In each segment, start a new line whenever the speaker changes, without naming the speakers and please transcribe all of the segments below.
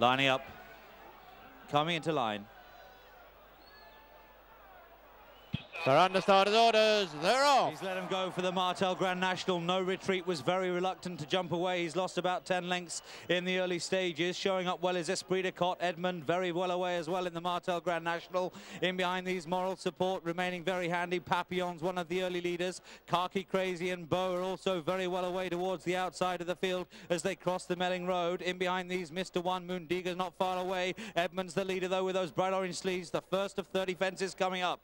Lining up. Coming into line.
They're under started orders. They're off.
He's let him go for the Martell Grand National. No retreat was very reluctant to jump away. He's lost about 10 lengths in the early stages. Showing up well is Esprit de Cotte. Edmond very well away as well in the Martell Grand National. In behind these moral support remaining very handy. Papillon's one of the early leaders. Khaki Crazy and Beau are also very well away towards the outside of the field as they cross the Melling Road. In behind these, Mr. One, Moondigua's not far away. Edmond's the leader though with those bright orange sleeves. The first of 30 fences coming up.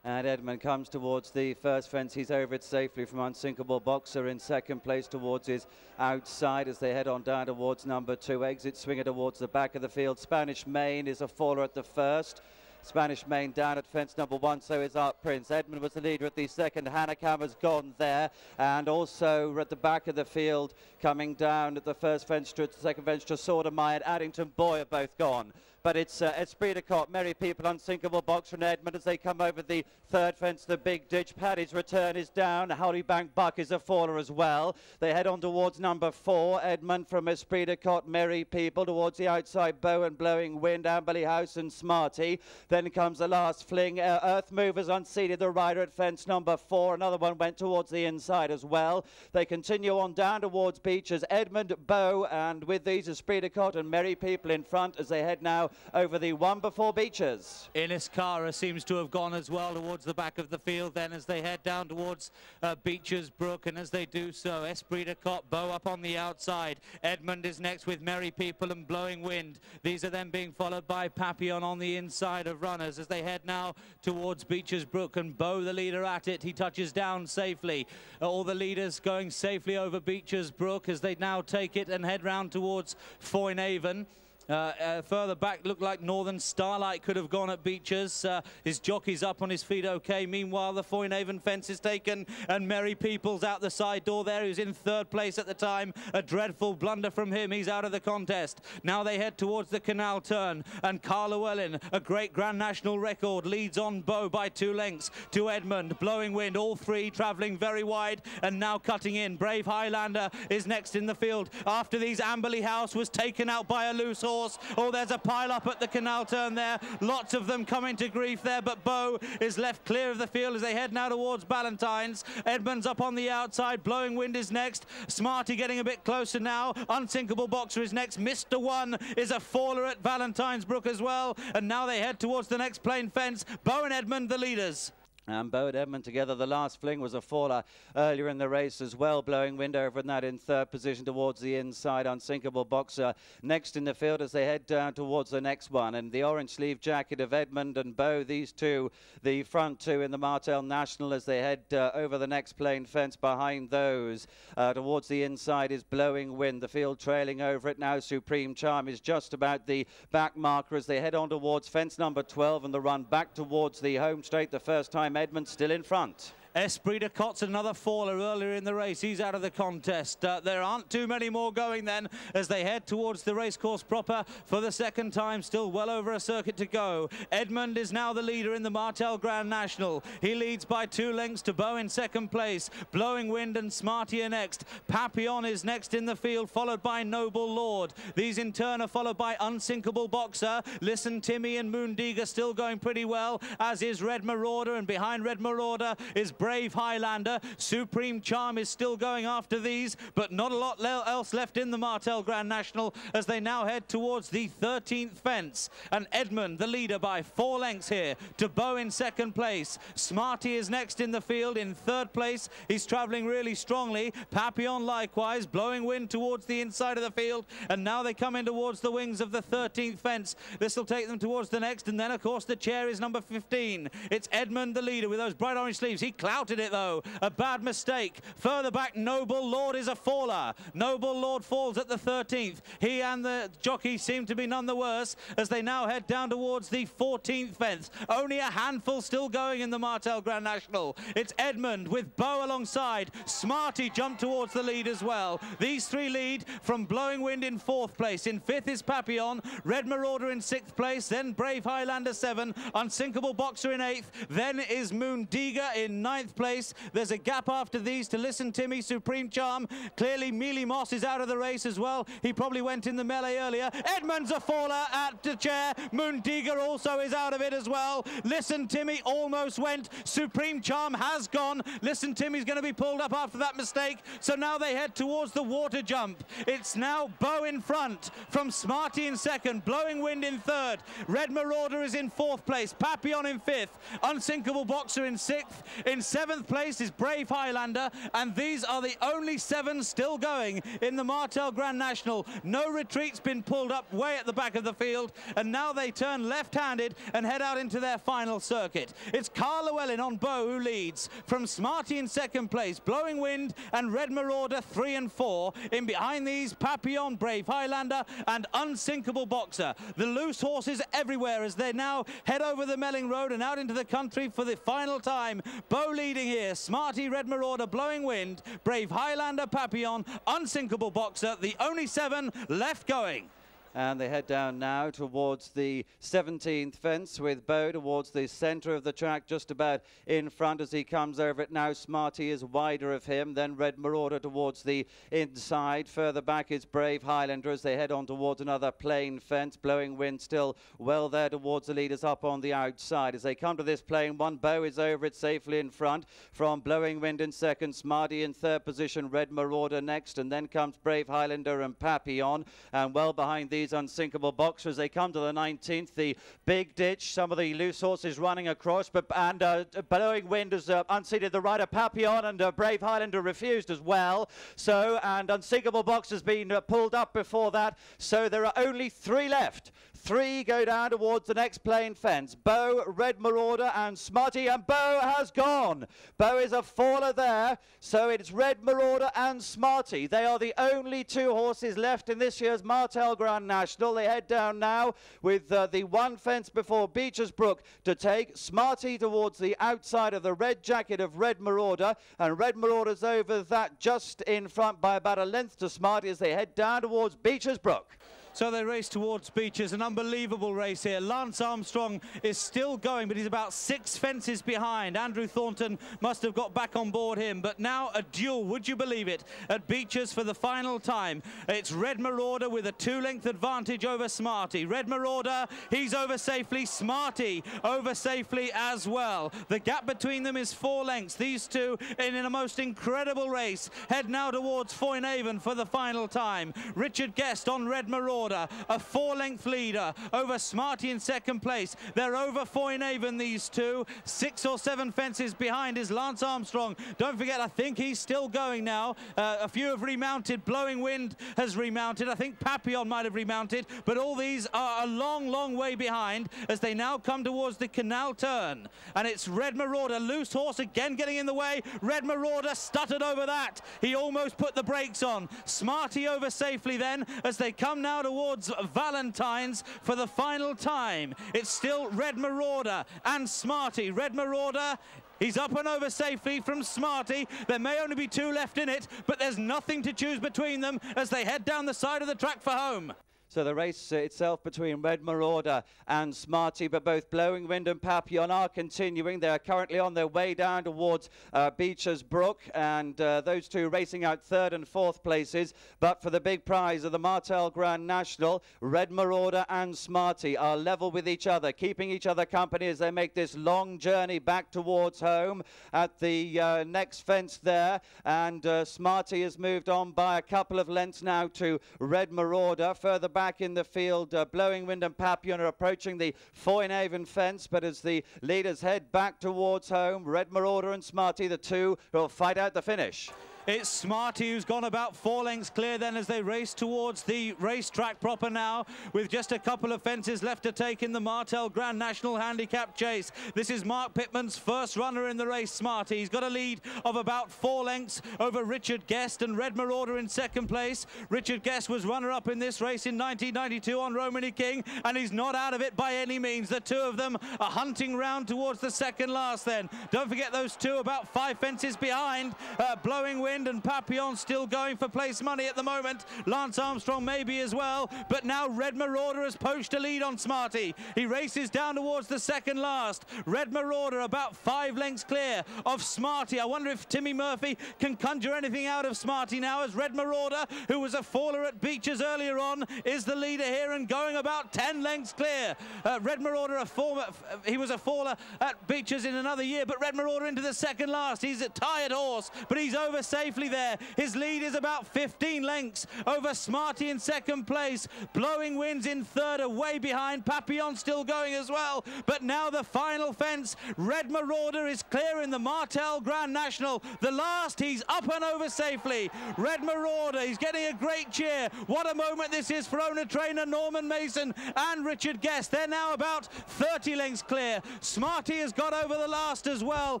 And Edmond comes towards the first fence. He's over it safely from Unsinkable Boxer in second place towards his outside as they head on down towards number two. Exit swinger towards the back of the field. Spanish Main is a faller at the first. Spanish Main down at fence number one, so is Art Prince. Edmond was the leader at the second. Hanakham has gone there. And also at the back of the field, coming down at the first fence to the second fence to Sodermeyer and Addington Boy are both gone but it's uh, Esprit de Cotte, Merry People, Unsinkable Boxer and Edmond as they come over the third fence, the big ditch. Paddy's return is down. Bank Buck is a faller as well. They head on towards number four. Edmond from Esprit de Cotte, Merry People towards the outside, Beau and Blowing Wind, Amberleigh House and Smarty. Then comes the last fling. Uh, Earth Movers unseated the rider at fence number four. Another one went towards the inside as well. They continue on down towards Becher's. Edmond, Beau, and with these Esprit de Cotte and Merry People in front as they head now over the one before Becher's.
Innis Cara seems to have gone as well towards the back of the field then as they head down towards uh, Becher's Brook and as they do so Esprit de Cotte Beau up on the outside. Edmond is next with Merry People and Blowing Wind. These are then being followed by Papillon on the inside of runners as they head now towards Becher's Brook and Beau the leader at it he touches down safely. All the leaders going safely over Becher's Brook as they now take it and head round towards Foinaven uh, uh, further back, looked like Northern Starlight could have gone at Becher's. Uh, his jockey's up on his feet okay. Meanwhile, the Foinaven fence is taken and Merry People's out the side door there. He was in third place at the time. A dreadful blunder from him. He's out of the contest. Now they head towards the canal turn and Carl Llewellyn, a great Grand National record, leads on Beau by two lengths to Edmond. Blowing wind, all three travelling very wide and now cutting in. Brave Highlander is next in the field. After these, Amberleigh House was taken out by a loose horse Oh, there's a pile up at the canal turn there. Lots of them coming to grief there, but Beau is left clear of the field as they head now towards Valentine's. Edmond's up on the outside. Blowing Wind is next. Smarty getting a bit closer now. Unsinkable Boxer is next. Mr. One is a faller at Valentine's Brook as well. And now they head towards the next plain fence. Beau and Edmond, the leaders.
And Beau and Edmond together. The last fling was a faller earlier in the race as well. Blowing wind over that in third position towards the inside. Unsinkable Boxer next in the field as they head down towards the next one. And the orange sleeve jacket of Edmond and Beau, these two, the front two in the Martell National as they head uh, over the next plain fence behind those. Uh, towards the inside is Blowing Wind. The field trailing over it now. Supreme Charm is just about the back marker as they head on towards fence number 12 and the run back towards the home straight the first time Edmond still in front.
Esprit de Cotte's another faller earlier in the race. He's out of the contest. Uh, there aren't too many more going then as they head towards the racecourse proper for the second time. Still well over a circuit to go. Edmond is now the leader in the Martell Grand National. He leads by two lengths to Beau in second place. Blowing Wind and Smarty are next. Papillon is next in the field, followed by Noble Lord. These in turn are followed by Unsinkable Boxer. Listen, Timmy and Moondigua still going pretty well, as is Red Marauder. And behind Red Marauder is Brave Highlander. Supreme Charm is still going after these, but not a lot else left in the Martell Grand National as they now head towards the 13th fence. And Edmond, the leader by four lengths here to Beau in second place. Smarty is next in the field in third place. He's traveling really strongly. Papillon likewise, blowing wind towards the inside of the field. And now they come in towards the wings of the 13th fence. This will take them towards the next. And then, of course, the chair is number 15. It's Edmond, the leader, with those bright orange sleeves. He clouted it though. A bad mistake. Further back, Noble Lord is a faller. Noble Lord falls at the 13th. He and the jockey seem to be none the worse as they now head down towards the 14th fence. Only a handful still going in the Martell Grand National. It's Edmond with Beau alongside. Smarty jumped towards the lead as well. These three lead from Blowing Wind in fourth place. In fifth is Papillon. Red Marauder in sixth place. Then Brave Highlander seven. Unsinkable Boxer in eighth. Then is Moondigua in ninth ninth place. There's a gap after these to Listen Timmy, Supreme Charm. Clearly, Mely Moss is out of the race as well. He probably went in the melee earlier. Edmond's a faller at the chair. Moondigua also is out of it as well. Listen Timmy almost went. Supreme Charm has gone. Listen Timmy's going to be pulled up after that mistake. So now they head towards the water jump. It's now Beau in front from Smarty in second. Blowing Wind in third. Red Marauder is in fourth place. Papillon in fifth. Unsinkable Boxer in sixth. In seventh place is Brave Highlander. And these are the only seven still going in the Martell Grand National. No retreat's been pulled up way at the back of the field. And now they turn left-handed and head out into their final circuit. It's Carl Llewellyn on Beau who leads. From Smarty in second place. Blowing Wind and Red Marauder three and four. In behind these, Papillon, Brave Highlander and Unsinkable Boxer. The loose horses everywhere as they now head over the Melling Road and out into the country for the final time. Beau leading here. Smarty, Red Marauder, Blowing Wind, Brave Highlander, Papillon, Unsinkable Boxer. The only seven left going
and they head down now towards the 17th fence with Beau towards the centre of the track, just about in front as he comes over it now. Smarty is wider of him, then Red Marauder towards the inside. Further back is Brave Highlander as they head on towards another plain fence. Blowing wind still well there towards the leaders up on the outside. As they come to this plain one, Beau is over it safely in front from Blowing Wind in second, Smarty in third position, Red Marauder next, and then comes Brave Highlander and Papillon. And well behind these these unsinkable boxers. They come to the 19th, the big ditch. Some of the loose horses running across, but and uh, blowing wind has uh, unseated the rider Papillon, and uh, Brave Highlander refused as well. So and unsinkable box has been uh, pulled up before that. So there are only three left. Three go down towards the next plain fence. Beau, Red Marauder, and Smarty, and Beau has gone. Beau is a faller there, so it's Red Marauder and Smarty. They are the only two horses left in this year's Martell Grand National. They head down now with uh, the one fence before Becher's Brook to take. Smarty towards the outside of the red jacket of Red Marauder, and Red Marauder's over that just in front by about a length to Smarty as they head down towards Becher's Brook.
So they race towards Becher's. An unbelievable race here. Lance Armstrong is still going, but he's about six fences behind. Andrew Thornton must have got back on board him. But now a duel, would you believe it, at Becher's for the final time. It's Red Marauder with a two-length advantage over Smarty. Red Marauder, he's over safely. Smarty over safely as well. The gap between them is four lengths. These two in, in a most incredible race head now towards Foinaven for the final time. Richard Guest on Red Marauder order. A four-length leader over Smarty in second place. They're over Foinaven, these two. Six or seven fences behind is Lance Armstrong. Don't forget, I think he's still going now. Uh, a few have remounted. Blowing Wind has remounted. I think Papillon might have remounted. But all these are a long, long way behind as they now come towards the canal turn. And it's Red Marauder, loose horse again getting in the way. Red Marauder stuttered over that. He almost put the brakes on. Smarty over safely then as they come now to towards Valentine's for the final time. It's still Red Marauder and Smarty. Red Marauder He's up and over safely from Smarty. There may only be two left in it, but there's nothing to choose between them as they head down the side of the track for home.
So the race itself between Red Marauder and Smarty, but both Blowing Wind and Papillon are continuing. They're currently on their way down towards uh, Becher's Brook, and uh, those two racing out third and fourth places. But for the big prize of the Martell Grand National, Red Marauder and Smarty are level with each other, keeping each other company as they make this long journey back towards home at the uh, next fence there. And uh, Smarty has moved on by a couple of lengths now to Red Marauder. Further back in the field. Uh, Blowing Wind and Papillon are approaching the Foinaven fence, but as the leaders head back towards home, Red Marauder and Smarty, the two, who will fight out the finish.
It's Smarty who's gone about four lengths clear then as they race towards the racetrack proper now with just a couple of fences left to take in the Martell Grand National Handicap Chase. This is Mark Pitman's first runner in the race, Smarty. He's got a lead of about four lengths over Richard Guest and Red Marauder in second place. Richard Guest was runner-up in this race in 1992 on Romany King and he's not out of it by any means. The two of them are hunting round towards the second last then. Don't forget those two about five fences behind. Uh, blowing wind And Papillon still going for place money at the moment. Lance Armstrong maybe as well, but now Red Marauder has poached a lead on Smarty. He races down towards the second last. Red Marauder about five lengths clear of Smarty. I wonder if Timmy Murphy can conjure anything out of Smarty now as Red Marauder, who was a faller at Becher's earlier on, is the leader here and going about 10 lengths clear. Uh, Red Marauder, a former, he was a faller at Becher's in another year, but Red Marauder into the second last. He's a tired horse, but he's over safely there. His lead is about 15 lengths over Smarty in second place. Blowing Winds in third, away behind. Papillon still going as well. But now the final fence. Red Marauder is clear in the Martell Grand National. The last, he's up and over safely. Red Marauder, he's getting a great cheer. What a moment this is for owner trainer Norman Mason and Richard Guest. They're now about 30 lengths clear. Smarty has got over the last as well.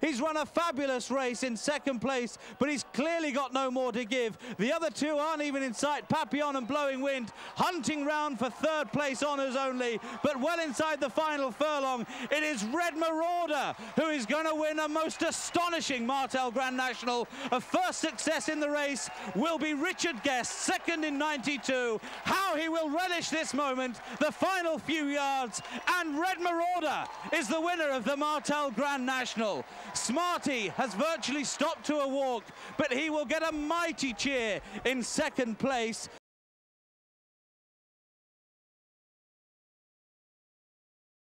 He's run a fabulous race in second place, but he's clearly got no more to give. The other two aren't even in sight. Papillon and Blowing Wind hunting round for third place honours only, but well inside the final furlong. It is Red Marauder who is going to win a most astonishing Martell Grand National. A first success in the race will be Richard Guest, second in 92. How he will relish this moment, the final few yards, and Red Marauder is the winner of the Martell Grand National. Smarty has virtually stopped to a walk, but he will get a mighty cheer in second place.